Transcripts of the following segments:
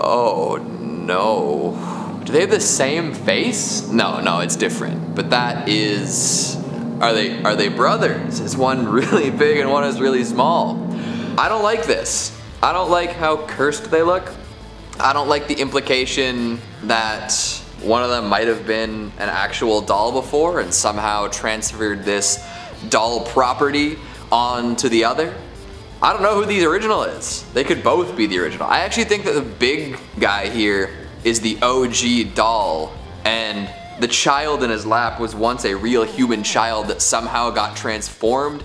Oh no. Do they have the same face? No, no, it's different. But that is are they are they brothers? Is one really big and one is really small? I don't like this. I don't like how cursed they look. I don't like the implication that one of them might have been an actual doll before and somehow transferred this doll property onto the other. I don't know who the original is. They could both be the original. I actually think that the big guy here is the OG doll and the child in his lap was once a real human child that somehow got transformed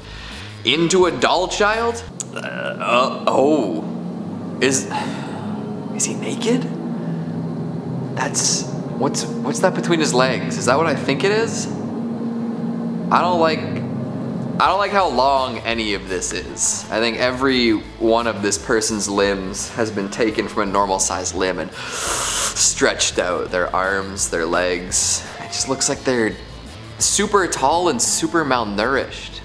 into a doll child? Uh, uh, oh. Is is he naked? That's what's what's that between his legs? Is that what I think it is? I don't like I don't like how long any of this is. I think every one of this person's limbs has been taken from a normal sized limb and stretched out. Their arms, their legs. It just looks like they're super tall and super malnourished.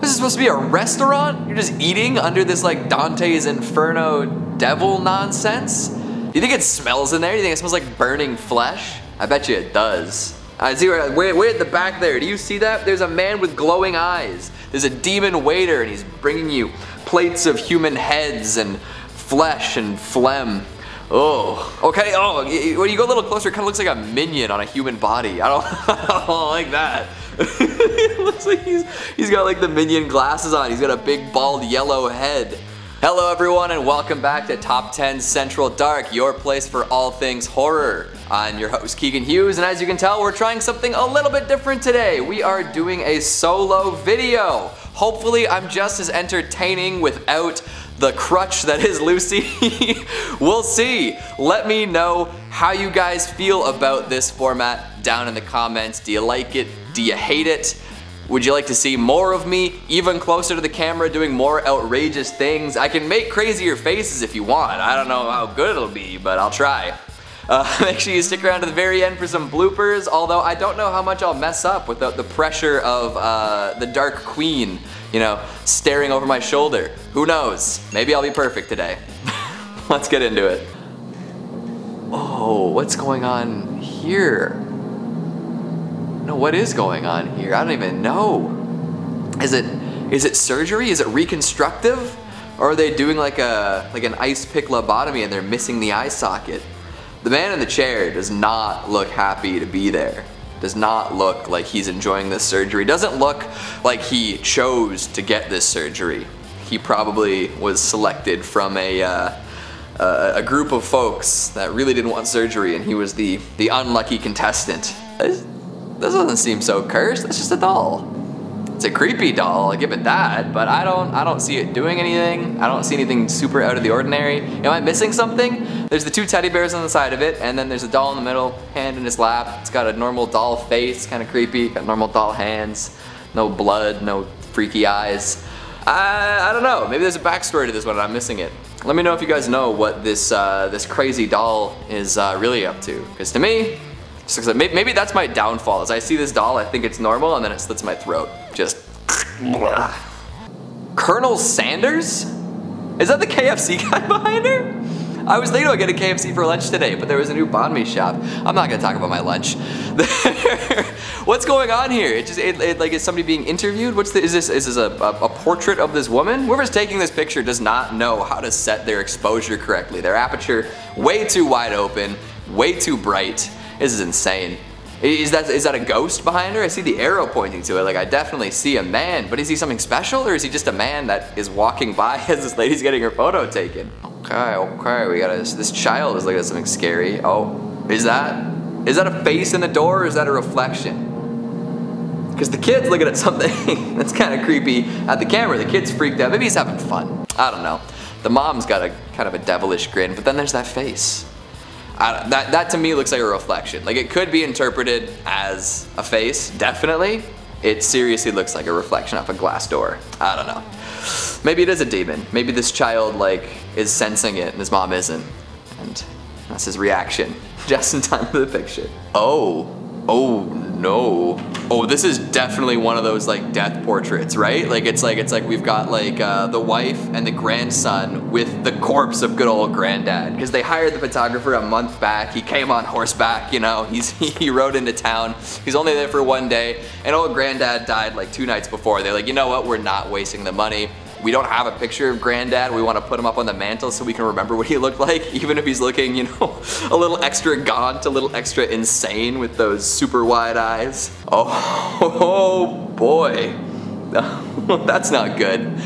This is supposed to be a restaurant? You're just eating under this like Dante's Inferno devil nonsense? Do you think it smells in there? Do you think it smells like burning flesh? I bet you it does. Uh, I see where, way, way at the back there. Do you see that? There's a man with glowing eyes. There's a demon waiter and he's bringing you plates of human heads and flesh and phlegm. Oh, okay. Oh, when you go a little closer, it kind of looks like a minion on a human body. I don't, I don't like that. it looks like he's, he's got like the minion glasses on. He's got a big bald yellow head. Hello everyone and welcome back to Top 10 Central Dark, your place for all things horror. I'm your host Keegan Hughes and as you can tell we're trying something a little bit different today. We are doing a solo video. Hopefully I'm just as entertaining without the crutch that is Lucy. we'll see. Let me know how you guys feel about this format down in the comments. Do you like it? Do you hate it? Would you like to see more of me, even closer to the camera, doing more outrageous things? I can make crazier faces if you want. I don't know how good it'll be, but I'll try. Uh, make sure you stick around to the very end for some bloopers, although I don't know how much I'll mess up without the pressure of uh, the Dark Queen, you know, staring over my shoulder. Who knows? Maybe I'll be perfect today. Let's get into it. Oh, what's going on here? No, what is going on here? I don't even know. Is it is it surgery? Is it reconstructive? Or are they doing like a like an ice pick lobotomy and they're missing the eye socket? The man in the chair does not look happy to be there. Does not look like he's enjoying this surgery. Doesn't look like he chose to get this surgery. He probably was selected from a uh, a group of folks that really didn't want surgery and he was the, the unlucky contestant. This doesn't seem so cursed. It's just a doll. It's a creepy doll, I give it that, but I don't I don't see it doing anything. I don't see anything super out of the ordinary. Am I missing something? There's the two teddy bears on the side of it, and then there's a doll in the middle, hand in his lap. It's got a normal doll face, kind of creepy, got normal doll hands, no blood, no freaky eyes. I, I don't know, maybe there's a backstory to this one and I'm missing it. Let me know if you guys know what this, uh, this crazy doll is uh, really up to, because to me, maybe, maybe that's my downfall. As I see this doll, I think it's normal, and then it slits my throat. Just. Colonel Sanders? Is that the KFC guy behind her? I was thinking about getting KFC for lunch today, but there was a new banh shop. I'm not gonna talk about my lunch. What's going on here? It just, it, it, like, is somebody being interviewed? What's the, is this, is this a, a, a portrait of this woman? Whoever's taking this picture does not know how to set their exposure correctly. Their aperture way too wide open, way too bright. This is insane. Is that, is that a ghost behind her? I see the arrow pointing to it. Like I definitely see a man, but is he something special or is he just a man that is walking by as this lady's getting her photo taken? Okay, okay, we got a, this child is looking at something scary. Oh, is that, is that a face in the door or is that a reflection? Because the kid's looking at something that's kind of creepy at the camera. The kid's freaked out. Maybe he's having fun. I don't know. The mom's got a kind of a devilish grin, but then there's that face that, that to me looks like a reflection. Like it could be interpreted as a face, definitely. It seriously looks like a reflection off a glass door. I don't know. Maybe it is a demon. Maybe this child like is sensing it and his mom isn't. And that's his reaction, just in time for the picture. Oh, oh no. Oh, this is definitely one of those like death portraits, right? Like it's like it's like we've got like uh, the wife and the grandson with the corpse of good old granddad because they hired the photographer a month back. He came on horseback, you know. He's he rode into town. He's only there for one day, and old granddad died like two nights before. They're like, you know what? We're not wasting the money. We don't have a picture of granddad. We want to put him up on the mantle so we can remember what he looked like, even if he's looking, you know, a little extra gaunt, a little extra insane with those super wide eyes. Oh, oh boy. That's not good.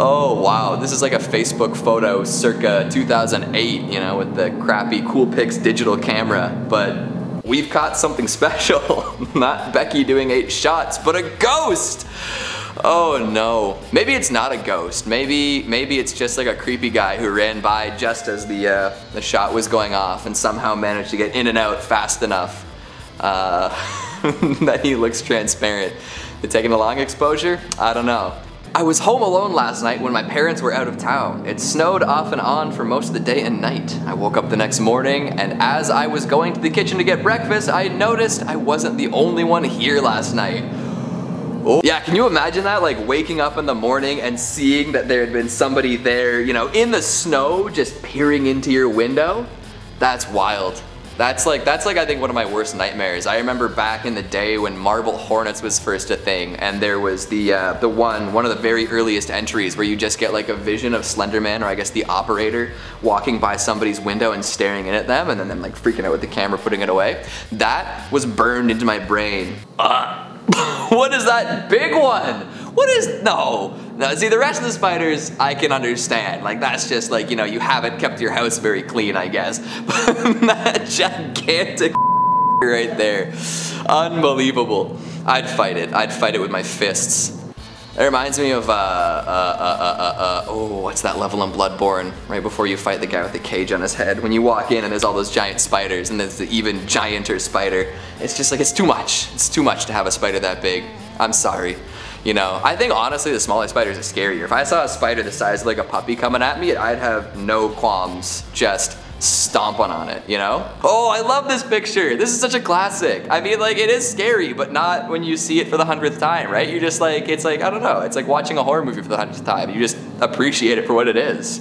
Oh wow, this is like a Facebook photo circa 2008, you know, with the crappy Coolpix digital camera, but we've caught something special. Not Becky doing eight shots, but a ghost! Oh no. Maybe it's not a ghost. Maybe maybe it's just like a creepy guy who ran by just as the uh, the shot was going off and somehow managed to get in and out fast enough uh, that he looks transparent. The taking a long exposure? I don't know. I was home alone last night when my parents were out of town. It snowed off and on for most of the day and night. I woke up the next morning and as I was going to the kitchen to get breakfast, I noticed I wasn't the only one here last night. Oh. Yeah, can you imagine that? Like waking up in the morning and seeing that there had been somebody there, you know, in the snow just peering into your window? That's wild. That's like, that's like I think one of my worst nightmares. I remember back in the day when Marble Hornets was first a thing and there was the, uh, the one, one of the very earliest entries where you just get like a vision of Slenderman or I guess the operator walking by somebody's window and staring in at them and then them like freaking out with the camera putting it away. That was burned into my brain. Uh, what is that big one? What is, no. No, see the rest of the spiders I can understand. Like that's just like, you know, you haven't kept your house very clean, I guess. But that gigantic right there, unbelievable. I'd fight it. I'd fight it with my fists. It reminds me of, uh, uh, uh, uh oh, what's that level in Bloodborne? Right before you fight the guy with the cage on his head. When you walk in and there's all those giant spiders and there's the even gianter spider. It's just like, it's too much. It's too much to have a spider that big. I'm sorry. You know, I think honestly the smaller spiders are scarier. If I saw a spider the size of like a puppy coming at me, I'd have no qualms just stomping on it, you know? Oh, I love this picture. This is such a classic. I mean, like, it is scary, but not when you see it for the hundredth time, right? You're just like, it's like, I don't know, it's like watching a horror movie for the hundredth time. You just appreciate it for what it is.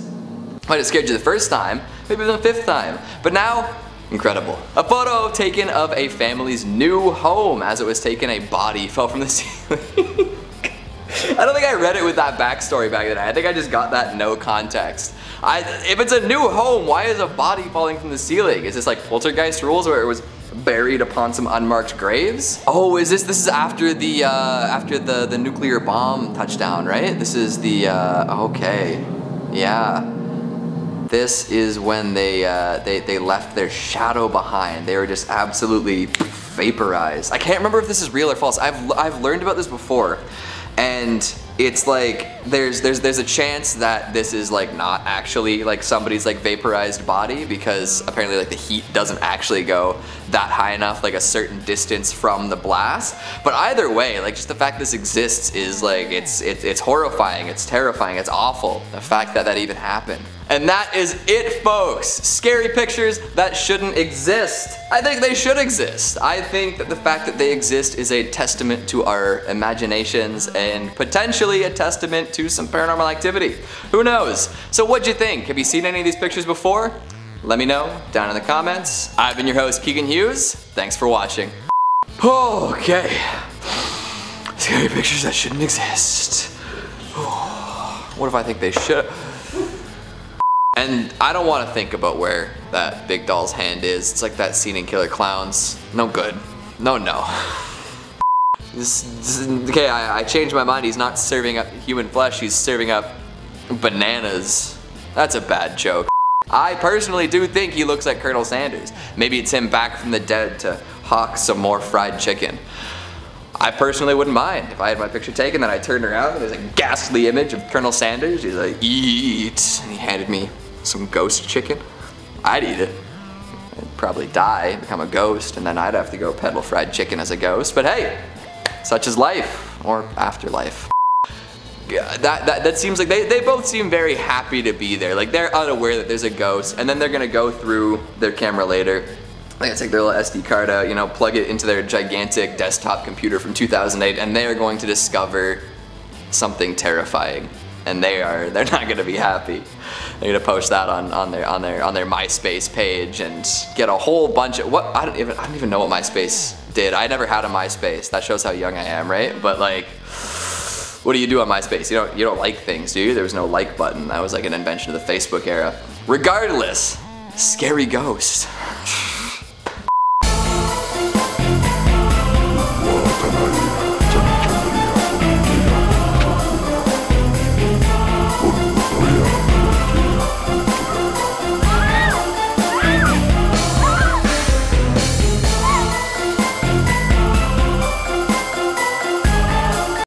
Might have scared you the first time, maybe the fifth time, but now, incredible. A photo taken of a family's new home as it was taken a body fell from the ceiling. I don't think I read it with that backstory back then. I think I just got that no context. I, if it's a new home, why is a body falling from the ceiling? Is this like poltergeist rules where it was buried upon some unmarked graves? Oh, is this, this is after the, uh, after the, the nuclear bomb touchdown, right? This is the, uh, okay, yeah. This is when they, uh, they, they left their shadow behind. They were just absolutely vaporized. I can't remember if this is real or false. I've, I've learned about this before and it's like there's there's there's a chance that this is like not actually like somebody's like vaporized body because apparently like the heat doesn't actually go that high enough like a certain distance from the blast. But either way like just the fact this exists is like it's it's, it's horrifying. It's terrifying. It's awful. The fact that that even happened and that is it folks. Scary pictures that shouldn't exist. I think they should exist. I think that the fact that they exist is a testament to our imaginations and potentially a testament to some paranormal activity. Who knows? So what'd you think? Have you seen any of these pictures before? Let me know down in the comments. I've been your host Keegan Hughes. Thanks for watching. Okay. Scary pictures that shouldn't exist. What if I think they should? And I don't want to think about where that big doll's hand is. It's like that scene in Killer Clowns. No good. No, no. Okay, I, I changed my mind. He's not serving up human flesh. He's serving up bananas. That's a bad joke. I personally do think he looks like Colonel Sanders. Maybe it's him back from the dead to hawk some more fried chicken. I personally wouldn't mind if I had my picture taken, then I turned around and there's a ghastly image of Colonel Sanders. He's like, eat, and he handed me some ghost chicken, I'd eat it. I'd probably die, become a ghost, and then I'd have to go peddle fried chicken as a ghost. But hey, such is life, or afterlife. That, that, that seems like they, they both seem very happy to be there. Like they're unaware that there's a ghost, and then they're gonna go through their camera later They're gonna take their little SD card out, you know, plug it into their gigantic desktop computer from 2008, and they are going to discover something terrifying. And they are, they're not gonna be happy. They're gonna post that on, on their on their on their MySpace page and get a whole bunch of what I don't even I don't even know what MySpace did. I never had a MySpace. That shows how young I am, right? But like what do you do on MySpace? You don't you don't like things, do you? There was no like button. That was like an invention of the Facebook era. Regardless, scary ghost.